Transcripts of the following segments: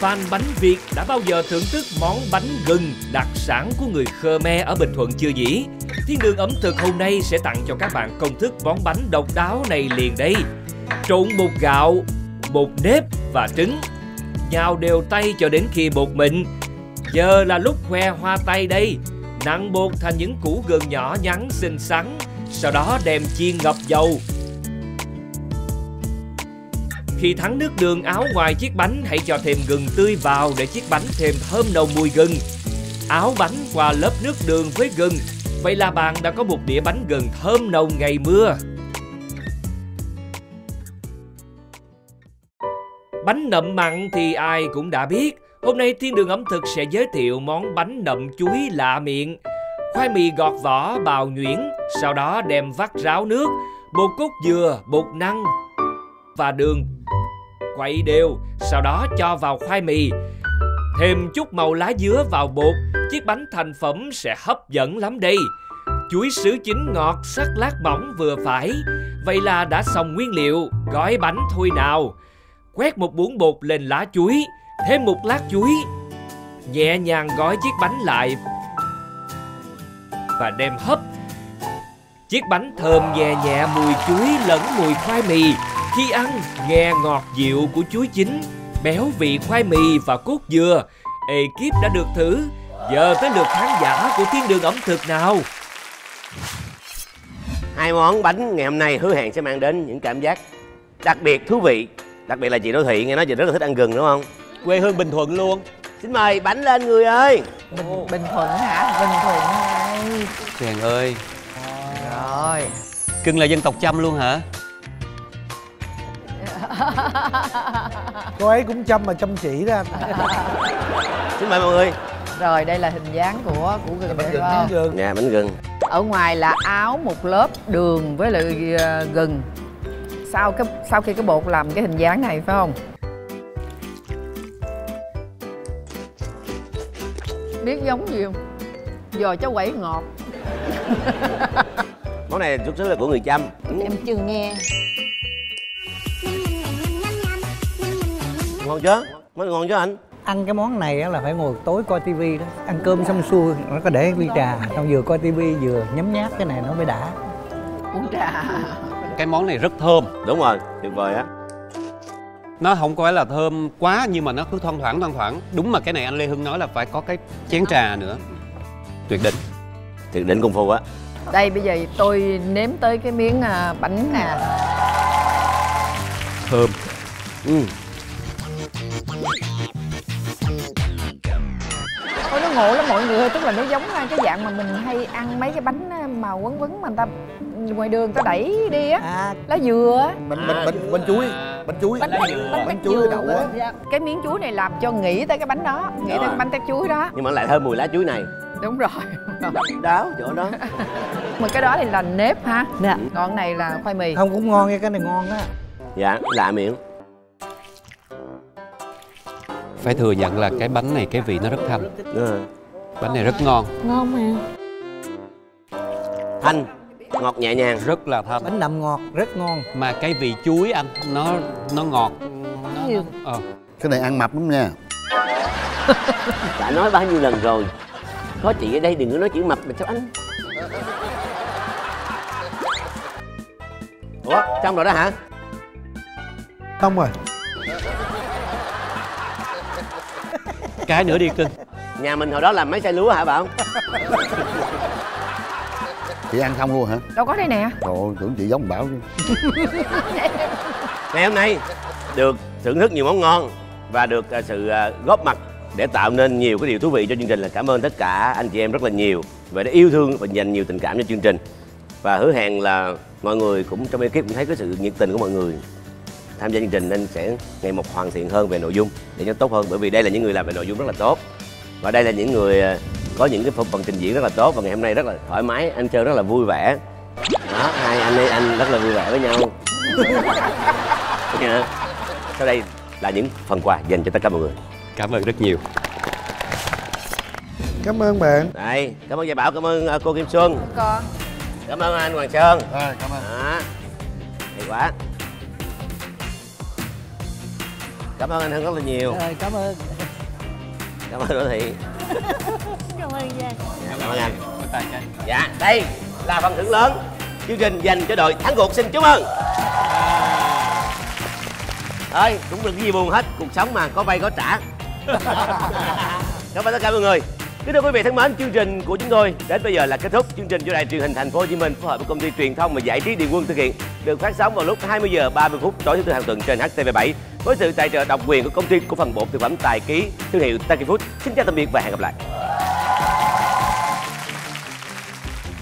fan bánh Việt đã bao giờ thưởng thức món bánh gừng đặc sản của người Khmer ở Bình Thuận chưa nhỉ? Thiên đường ẩm thực hôm nay sẽ tặng cho các bạn công thức món bánh độc đáo này liền đây. Trộn bột gạo, bột nếp và trứng. Nhào đều tay cho đến khi bột mịn. Giờ là lúc khoe hoa tay đây. Nặn bột thành những củ gừng nhỏ nhắn xinh xắn. Sau đó đem chiên ngập dầu khi thắng nước đường áo ngoài chiếc bánh hãy cho thêm gừng tươi vào để chiếc bánh thêm thơm nồng mùi gừng. Áo bánh qua lớp nước đường với gừng. Vậy là bạn đã có một đĩa bánh gừng thơm nồng ngày mưa. Bánh nậm mặn thì ai cũng đã biết. Hôm nay Thiên đường ẩm thực sẽ giới thiệu món bánh nậm chuối lạ miệng. Khoai mì gọt vỏ bào nhuyễn, sau đó đem vắt ráo nước, bột cốt dừa, bột năng và đường quậy đều, sau đó cho vào khoai mì. Thêm chút màu lá dứa vào bột, chiếc bánh thành phẩm sẽ hấp dẫn lắm đây. Chuối sứ chín ngọt, sắc lát mỏng vừa phải. Vậy là đã xong nguyên liệu, gói bánh thôi nào. Quét một muỗng bột lên lá chuối, thêm một lát chuối. Nhẹ nhàng gói chiếc bánh lại và đem hấp. Chiếc bánh thơm nhẹ nhẹ mùi chuối lẫn mùi khoai mì khi ăn, nghe ngọt dịu của chuối chín, béo vị khoai mì và cốt dừa. Ekip đã được thử, giờ tới lượt khán giả của thiên đường ẩm thực nào. Hai món bánh ngày hôm nay hứa hẹn sẽ mang đến những cảm giác đặc biệt thú vị. Đặc biệt là chị Đỗ Thị nghe nói chị rất là thích ăn gừng đúng không? Quê hương Bình Thuận luôn Xin mời bánh lên người ơi. Bình, Bình Thuận hả? Bình Thuận này Chàng ơi Rồi Cưng là dân tộc Chăm luôn hả? cô ấy cũng chăm mà chăm chỉ đó Xin mời mọi người. Rồi đây là hình dáng của của gừng bánh gừng phải không? bánh gừng Nè bánh gừng. Ở ngoài là áo một lớp đường với lại ờ, gừng sau cái sau khi cái bột làm cái hình dáng này phải không? Biết giống gì không? Giò cháo quẩy ngọt Món này xuất xứ là của người Chăm. Em chưa nghe Ngon chứ? Món ngon chứ anh? ăn cái món này á là phải ngồi tối coi tivi đó ăn cơm xong xuôi nó có để ly trà xong vừa coi tivi vừa nhấm nháp cái này nó mới đã uống trà Cái món này rất thơm Đúng rồi, tuyệt vời á. Nó không có phải là thơm quá nhưng mà nó cứ thoang thoảng thoang thoảng Đúng mà cái này anh Lê Hưng nói là phải có cái chén trà nữa Tuyệt đỉnh Tuyệt đỉnh công phu á. Đây bây giờ tôi nếm tới cái miếng à, bánh nè Thơm Ừ. ngộ lắm mọi người ơi. Tức là nó giống à, cái dạng mà mình hay ăn mấy cái bánh à, màu quấn quấn mà người ta ngoài đường người ta đẩy đi á. À. Lá dừa á. Bánh bánh bánh bánh chuối bánh chuối. Bánh tét bánh tét chuối dừa đậu á. cái miếng chuối này làm cho nghĩ tới cái bánh đó nghĩ tới cái bánh tét chuối đó. Nhưng mà lại thơm mùi lá chuối này. đúng rồi. Đáo chỗ đó. mà cái đó thì là nếp ha. Dạ. còn này là khoai mì. Không cũng ngon nha cái này ngon á. Dạ, lạ miệng. Phải thừa nhận là cái bánh này cái vị nó rất thanh Ừ. Bánh này rất ngon ngon mà Thanh, ngọt nhẹ nhàng. Rất là thanh bánh đậm ngọt rất ngon Mà cái vị chuối anh Nó nó ngọt nó, nó, ờ. cái này ăn mập lắm nha Đã nói bao nhiêu lần rồi. Có chị ở đây đừng có nói chữ mập mà sao anh? Ủa, xong rồi đó hả? xong rồi Cái nữa đi cưng. Nhà mình hồi đó làm mấy xe lúa hả Bảo? chị ăn xong luôn hả? Đâu có đây nè. Trời ơi, tưởng chị giống bảo chứ. Ngày hôm nay được thưởng thức nhiều món ngon và được à, sự à, góp mặt để tạo nên nhiều cái điều thú vị cho chương trình là cảm ơn tất cả anh chị em rất là nhiều về đã yêu thương và dành nhiều tình cảm cho chương trình. Và hứa hẹn là mọi người cũng trong ekip cũng thấy cái sự nhiệt tình của mọi người tham gia chương trình nên sẽ ngày một hoàn thiện hơn về nội dung để cho tốt hơn. Bởi vì đây là những người làm về nội dung rất là tốt. Và đây là những người à, có những cái phần trình diễn rất là tốt. Và ngày hôm nay rất là thoải mái anh chơi rất là vui vẻ. Đó hai anh ấy anh rất là vui vẻ với nhau. Nha sau đây là những phần quà dành cho tất cả mọi người. Cảm ơn rất nhiều. Cảm ơn bạn. Đây cảm ơn gia bảo cảm ơn à, cô kim xuân. Con. Cảm ơn anh hoàng sơn. Rồi cảm ơn. Đó. Hay quá cảm ơn anh hưng rất là nhiều. Rồi cảm ơn. Cảm ơn đỗ thị. Cảm ơn Giang cảm ơn anh. Dạ đây là phần thưởng lớn. Chương trình dành cho đội thắng cuộc xin chúc mừng. Ơi cũng đừng cái gì buồn hết. Cuộc sống mà có vay có trả. Cảm ơn tất cả mọi người. Kính thưa quý vị thân mến, chương trình của chúng tôi đến bây giờ là kết thúc. Chương trình do đài truyền hình Thành phố Hồ Chí Minh phối hợp với công ty truyền thông và giải trí Điện Quân thực hiện được phát sóng vào lúc 20 giờ 30 phút tối thứ tư hàng tuần trên HTV7 với sự tài trợ độc quyền của công ty cổ phần bột thực phẩm Tài Ký thương hiệu Taki Food. Xin chào tạm biệt và hẹn gặp lại.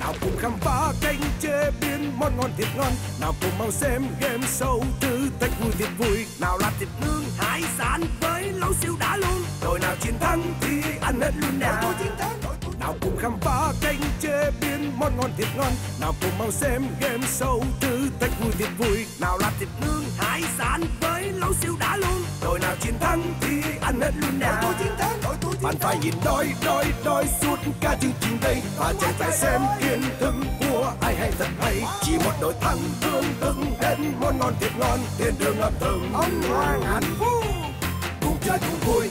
nào cùng khám phá kênh chế biến món ngon thịt ngon, nào cùng mau xem game show thử thách vui thịt vui, nào là thịt nướng hải sản với lẩu siêu đã luôn đội nào chiến thắng thì ăn hết luôn nào nào cùng khám phá kênh chế biến món ngon thịt ngon, nào cùng mau xem game show thử thách vui thịt vui, nào là thịt nướng hải sản với lẩu siêu đã luôn. Đội nào chiến thắng thì ăn hết luôn nào bạn phải nhìn đôi đôi đôi suốt cả chương trình đây. Và chẳng phải xem kiến thức của ai hay thật hay. Chỉ một đội thắng tương từng đến món ngon thịt ngon thiên đường ẩm thực ông hoàng hạnh phúc cùng chơi cùng vui